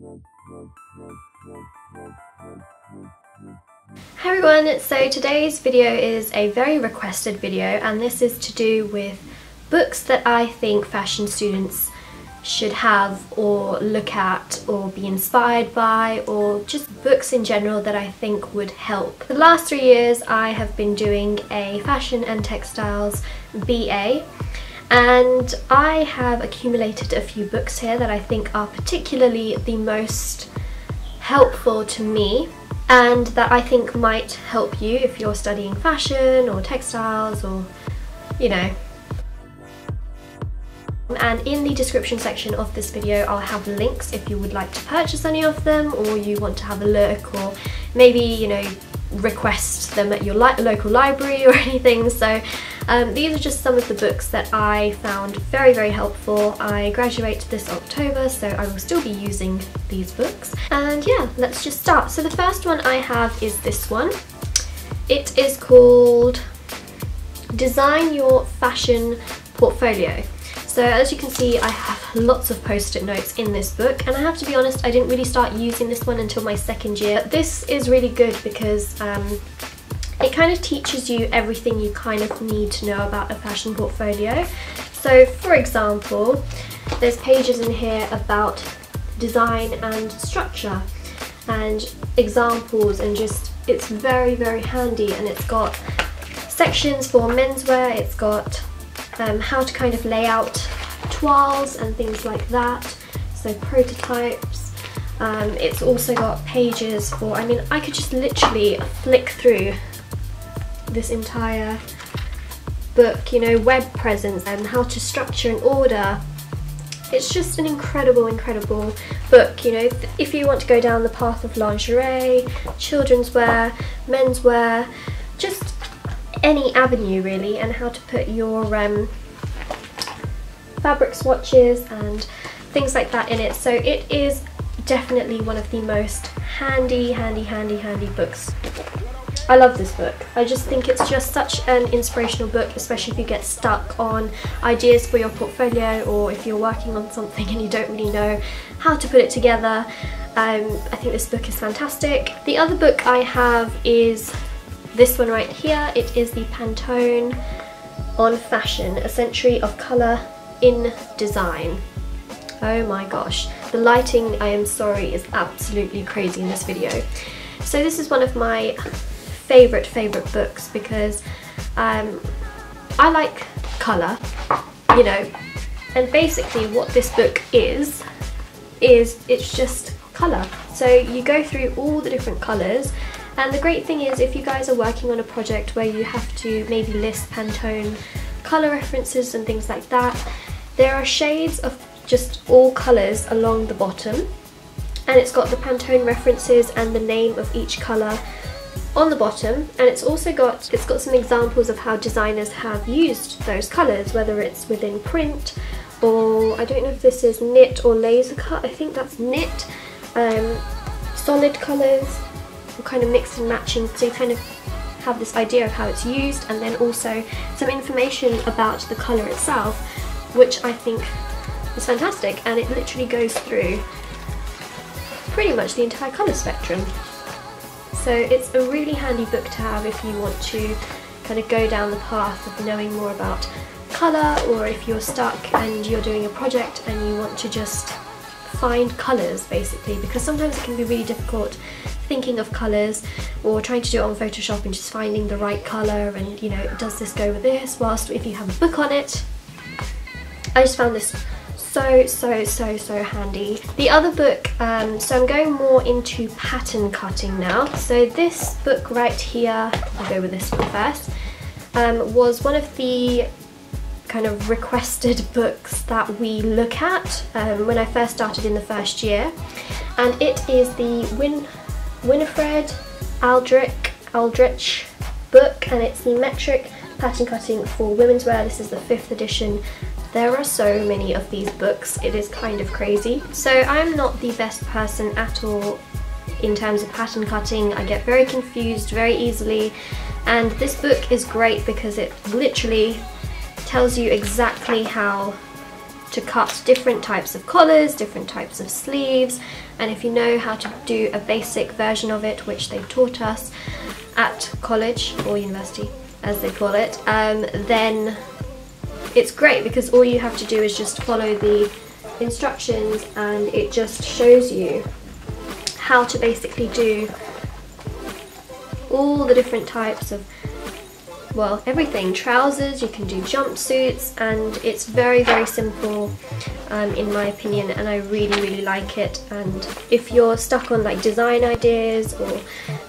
Hi everyone, so today's video is a very requested video and this is to do with books that I think fashion students should have or look at or be inspired by or just books in general that I think would help. The last three years I have been doing a fashion and textiles BA and I have accumulated a few books here that I think are particularly the most helpful to me and that I think might help you if you're studying fashion or textiles or you know. And in the description section of this video I'll have links if you would like to purchase any of them or you want to have a look or maybe you know request them at your li local library or anything so um, these are just some of the books that I found very very helpful. I graduate this October so I will still be using these books and yeah let's just start. So the first one I have is this one. It is called Design Your Fashion Portfolio so as you can see, I have lots of post-it notes in this book, and I have to be honest, I didn't really start using this one until my second year. This is really good because um, it kind of teaches you everything you kind of need to know about a fashion portfolio. So for example, there's pages in here about design and structure and examples and just it's very very handy and it's got sections for menswear, it's got um, how to kind of lay out toiles and things like that, so prototypes. Um, it's also got pages for, I mean, I could just literally flick through this entire book, you know, web presence and how to structure and order. It's just an incredible, incredible book, you know, if you want to go down the path of lingerie, children's wear, menswear, just any avenue really and how to put your um, fabric swatches and things like that in it so it is definitely one of the most handy handy handy handy books I love this book. I just think it's just such an inspirational book, especially if you get stuck on ideas for your portfolio or if you're working on something and you don't really know how to put it together. Um, I think this book is fantastic. The other book I have is this one right here, it is the Pantone on Fashion, A Century of Colour in Design. Oh my gosh, the lighting, I am sorry, is absolutely crazy in this video. So this is one of my favourite, favourite books because um, I like colour, you know, and basically what this book is, is it's just colour. So you go through all the different colours and the great thing is if you guys are working on a project where you have to maybe list Pantone colour references and things like that, there are shades of just all colours along the bottom. And it's got the Pantone references and the name of each colour on the bottom. And it's also got it's got some examples of how designers have used those colours whether it's within print or I don't know if this is knit or laser cut. I think that's knit. Um, solid colours kind of mixed and matching so you kind of have this idea of how it's used and then also some information about the colour itself which I think is fantastic and it literally goes through pretty much the entire colour spectrum. So it's a really handy book to have if you want to kind of go down the path of knowing more about colour or if you're stuck and you're doing a project and you want to just find colours basically because sometimes it can be really difficult thinking of colours or trying to do it on Photoshop and just finding the right colour and you know does this go with this? Whilst if you have a book on it. I just found this so so so so handy. The other book um, so I'm going more into pattern cutting now. So this book right here I'll go with this one first um, was one of the kind of requested books that we look at um, when I first started in the first year. And it is the Win Winifred Aldrich, Aldrich book and it's the metric pattern cutting for women's wear. This is the fifth edition. There are so many of these books, it is kind of crazy. So I'm not the best person at all in terms of pattern cutting. I get very confused very easily and this book is great because it literally tells you exactly how to cut different types of collars, different types of sleeves, and if you know how to do a basic version of it, which they taught us at college or university, as they call it, um, then it's great because all you have to do is just follow the instructions and it just shows you how to basically do all the different types of well everything trousers you can do jumpsuits and it's very very simple um, in my opinion and I really really like it. And if you're stuck on like design ideas or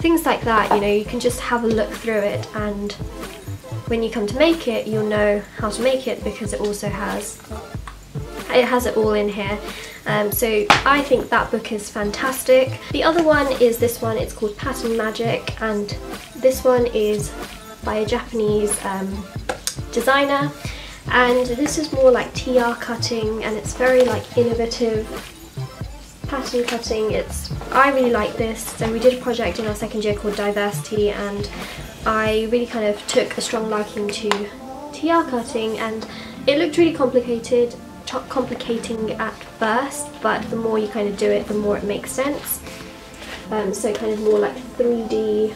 things like that you know you can just have a look through it and when you come to make it you'll know how to make it because it also has it has it all in here. Um, so I think that book is fantastic. The other one is this one, it's called Pattern Magic and this one is by a Japanese um, designer and this is more like TR cutting and it's very like innovative pattern cutting. It's I really like this. So we did a project in our second year called Diversity and I really kind of took a strong liking to TR cutting and it looked really complicated complicating at first, but the more you kind of do it, the more it makes sense. Um, so kind of more like 3D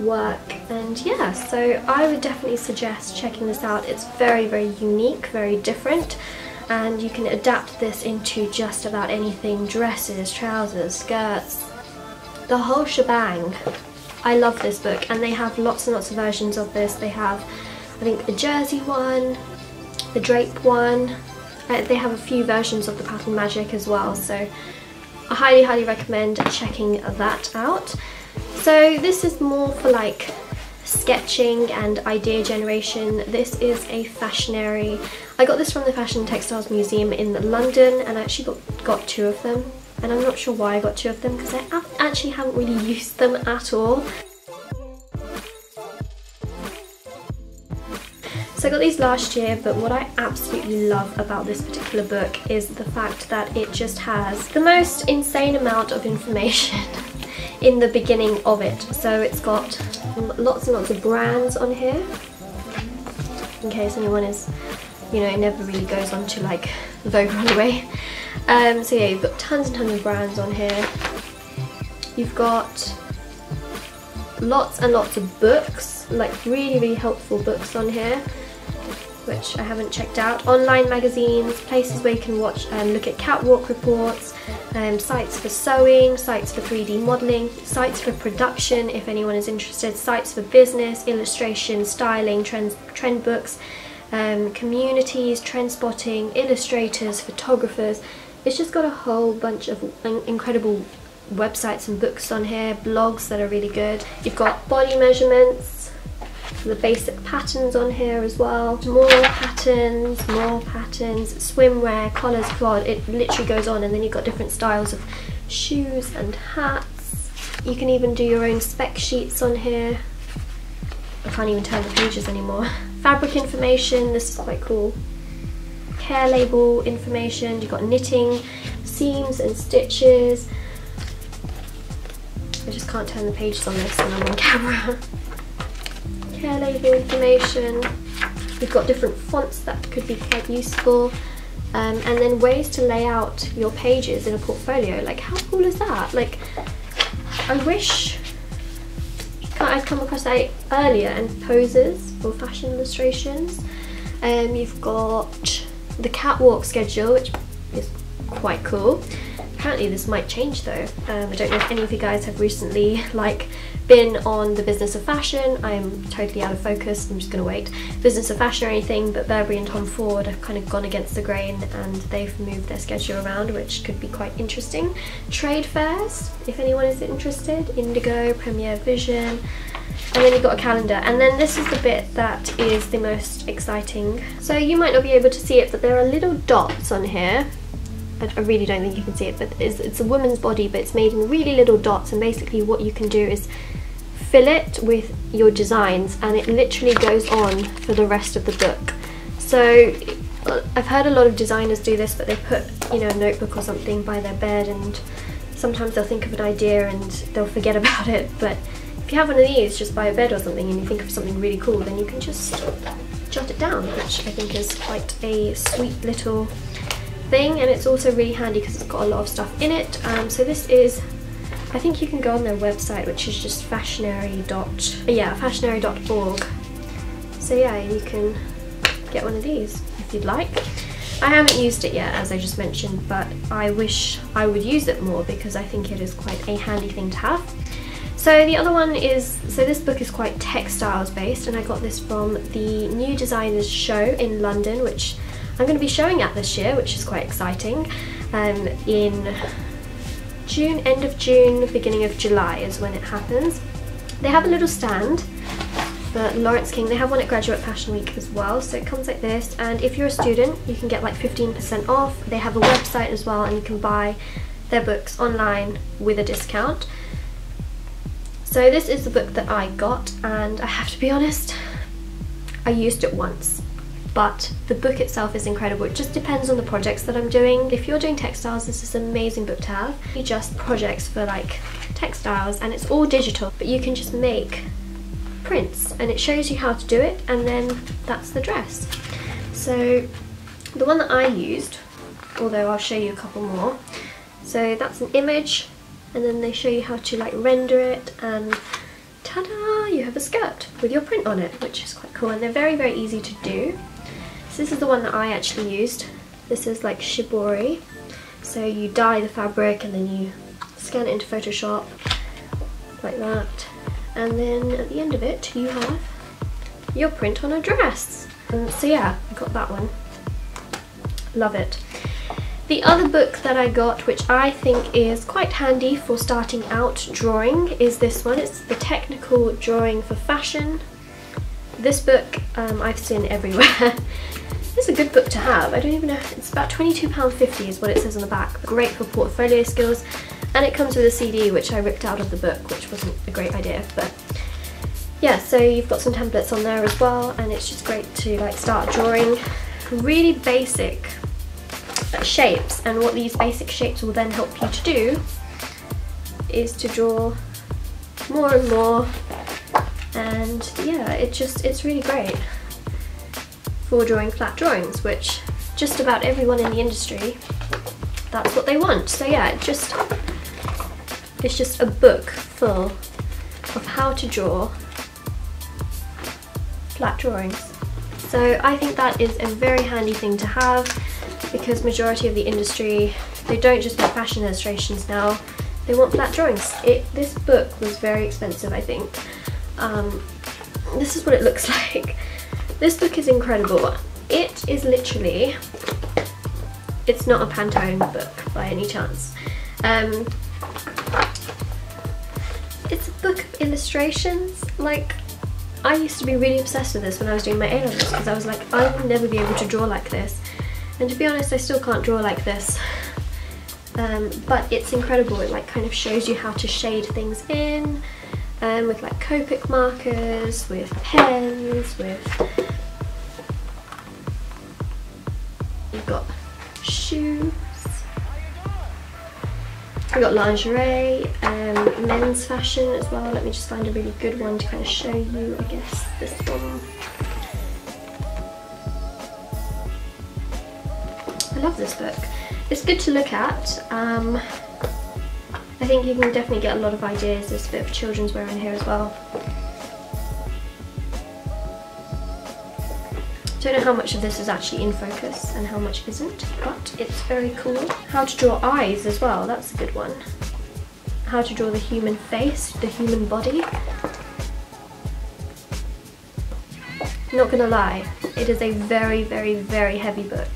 work and yeah so I would definitely suggest checking this out it's very very unique very different and you can adapt this into just about anything dresses trousers skirts the whole shebang I love this book and they have lots and lots of versions of this they have I think a jersey one the drape one. Uh, they have a few versions of the Pattern Magic as well, so I highly, highly recommend checking that out. So this is more for like sketching and idea generation. This is a fashionary. I got this from the Fashion Textiles Museum in London and I actually got, got two of them. And I'm not sure why I got two of them because I actually haven't really used them at all. So I got these last year, but what I absolutely love about this particular book is the fact that it just has the most insane amount of information in the beginning of it. So it's got lots and lots of brands on here, in case anyone is, you know, it never really goes on to like Vogue Runway. Um, so yeah, you've got tons and tons of brands on here. You've got lots and lots of books, like really, really helpful books on here which I haven't checked out, online magazines, places where you can watch and um, look at catwalk reports, um, sites for sewing, sites for 3D modelling, sites for production if anyone is interested, sites for business, illustration, styling, trend, trend books, um, communities, trend spotting, illustrators, photographers. It's just got a whole bunch of incredible websites and books on here, blogs that are really good. You've got body measurements, the basic patterns on here as well. More patterns, more patterns, swimwear, collars, clod, it literally goes on and then you've got different styles of shoes and hats. You can even do your own spec sheets on here. I can't even turn the pages anymore. Fabric information, this is quite cool. Care label information, you've got knitting, seams and stitches. I just can't turn the pages on this when I'm on camera care label information. We've got different fonts that could be quite useful. Um, and then ways to lay out your pages in a portfolio. Like how cool is that? Like I wish I'd come across that earlier and poses for fashion illustrations. Um, you've got the catwalk schedule which is quite cool. Apparently this might change though. Um, I don't know if any of you guys have recently like been on the business of fashion. I'm totally out of focus, I'm just gonna wait. Business of fashion or anything, but Burberry and Tom Ford have kind of gone against the grain and they've moved their schedule around, which could be quite interesting. Trade fairs, if anyone is interested, Indigo, Premier Vision, and then you've got a calendar and then this is the bit that is the most exciting so you might not be able to see it but there are little dots on here I really don't think you can see it but it's, it's a woman's body but it's made in really little dots and basically what you can do is fill it with your designs and it literally goes on for the rest of the book. So I've heard a lot of designers do this but they put you know a notebook or something by their bed and sometimes they'll think of an idea and they'll forget about it but if you have one of these just by a bed or something and you think of something really cool then you can just jot it down, which I think is quite a sweet little thing and it's also really handy because it's got a lot of stuff in it. Um, so this is, I think you can go on their website which is just fashionary dot, yeah, fashionary.org. So yeah, you can get one of these if you'd like. I haven't used it yet as I just mentioned but I wish I would use it more because I think it is quite a handy thing to have. So the other one is, so this book is quite textiles based and I got this from the New Designers Show in London which I'm going to be showing at this year which is quite exciting um, in June, end of June, beginning of July is when it happens. They have a little stand for Laurence King. They have one at Graduate Fashion Week as well. So it comes like this. And if you're a student, you can get like 15% off. They have a website as well and you can buy their books online with a discount. So this is the book that I got and I have to be honest, I used it once but the book itself is incredible. It just depends on the projects that I'm doing. If you're doing textiles, this is an amazing book to have. Just projects for like textiles and it's all digital, but you can just make prints and it shows you how to do it and then that's the dress. So the one that I used, although I'll show you a couple more, so that's an image and then they show you how to like render it and ta-da, you have a skirt with your print on it, which is quite cool and they're very, very easy to do. So this is the one that I actually used. This is like shibori. So you dye the fabric and then you scan it into Photoshop like that and then at the end of it you have your print on a dress. And so yeah, I got that one. Love it. The other book that I got, which I think is quite handy for starting out drawing, is this one. It's the Technical Drawing for Fashion. This book um, I've seen everywhere. it's a good book to have. I don't even know, it's about £22.50 is what it says on the back. Great for portfolio skills and it comes with a CD which I ripped out of the book which wasn't a great idea but yeah so you've got some templates on there as well and it's just great to like start drawing really basic shapes and what these basic shapes will then help you to do is to draw more and more and yeah it just it's really great for drawing flat drawings which just about everyone in the industry that's what they want so yeah it just it's just a book full of how to draw flat drawings. So I think that is a very handy thing to have because majority of the industry, they don't just make fashion illustrations now, they want flat drawings. It, this book was very expensive I think. Um, this is what it looks like. This book is incredible. It is literally, it's not a Pantone book by any chance. Um, it's a book of illustrations. Like, I used to be really obsessed with this when I was doing my A-levels because I was like, I will never be able to draw like this. And to be honest, I still can't draw like this. Um, but it's incredible. It like kind of shows you how to shade things in um, with like Copic markers, with pens, with... You've got shoes. We've got lingerie, um, men's fashion as well. Let me just find a really good one to kind of show you, I guess, this one. I love this book. It's good to look at. Um, I think you can definitely get a lot of ideas. There's a bit of children's wear in here as well. Don't know how much of this is actually in focus and how much isn't, but it's very cool. How to draw eyes as well, that's a good one. How to draw the human face, the human body. Not gonna lie, it is a very, very, very heavy book.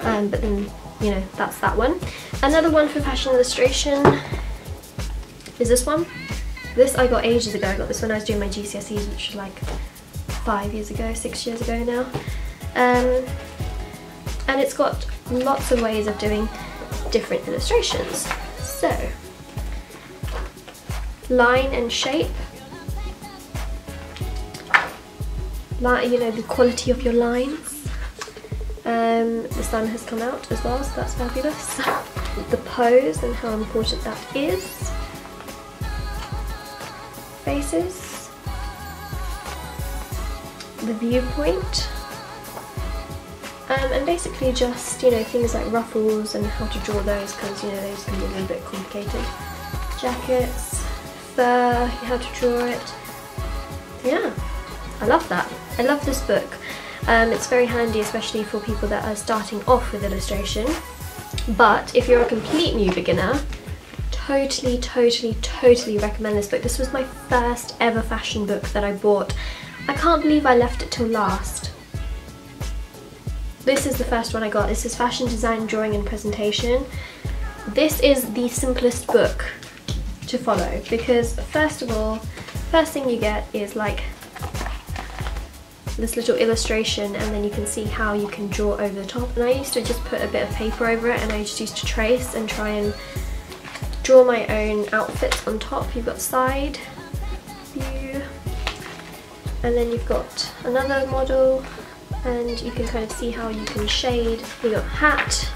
Um, but then, you know, that's that one. Another one for fashion illustration is this one. This I got ages ago. I got this when I was doing my GCSEs, which was like five years ago, six years ago now. Um, and it's got lots of ways of doing different illustrations. So, line and shape, you know, the quality of your lines. Um, the sun has come out as well, so that's fabulous. the pose and how important that is. Faces the viewpoint Um, and basically just, you know, things like ruffles and how to draw those because, you know, those can be a little bit complicated. Jackets, fur, how to draw it. Yeah, I love that. I love this book. Um, it's very handy especially for people that are starting off with illustration. But if you're a complete new beginner, totally, totally, totally recommend this book. This was my first ever fashion book that I bought. I can't believe I left it till last. This is the first one I got. This is Fashion Design, Drawing and Presentation. This is the simplest book to follow because first of all, first thing you get is like this little illustration and then you can see how you can draw over the top and I used to just put a bit of paper over it and I just used to trace and try and draw my own outfits on top. You've got side view and then you've got another model and you can kind of see how you can shade. You've got hat,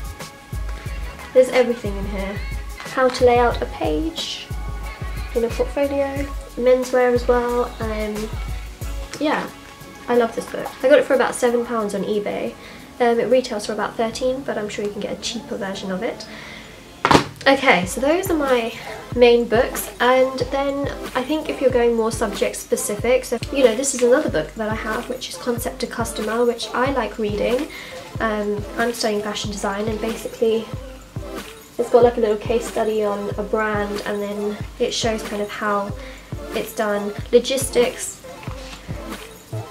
there's everything in here. How to lay out a page in a portfolio, menswear as well, um, yeah, I love this book. I got it for about £7 on eBay. Um, it retails for about 13 but I'm sure you can get a cheaper version of it. Okay, so those are my main books and then I think if you're going more subject specific, so you know this is another book that I have which is Concept to Customer which I like reading. Um, I'm studying fashion design and basically it's got like a little case study on a brand and then it shows kind of how it's done, logistics,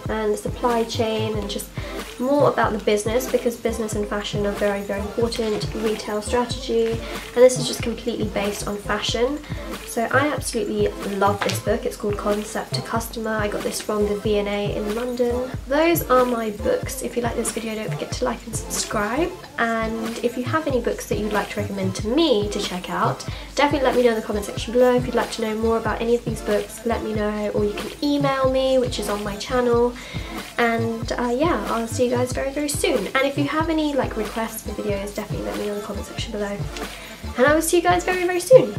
and the supply chain and just more about the business because business and fashion are very very important retail strategy and this is just completely based on fashion. So I absolutely love this book. It's called Concept to Customer. I got this from the V&A in London. Those are my books. If you like this video don't forget to like and subscribe. And if you have any books that you'd like to recommend to me to check out definitely let me know in the comment section below. If you'd like to know more about any of these books let me know or you can email me which is on my channel. And uh, yeah I'll see you guys very very soon. And if you have any like requests for videos definitely let me know in the comment section below. And I will see you guys very very soon